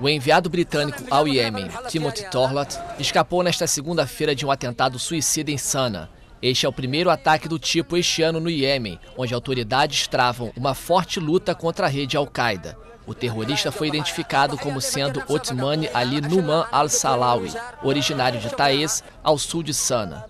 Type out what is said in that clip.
O enviado britânico ao Iêmen, Timothy Torlat, escapou nesta segunda-feira de um atentado suicida em Sana. Este é o primeiro ataque do tipo este ano no Iêmen, onde autoridades travam uma forte luta contra a rede Al-Qaeda. O terrorista foi identificado como sendo Otmani Ali Numan al-Salawi, originário de Taiz, ao sul de Sana.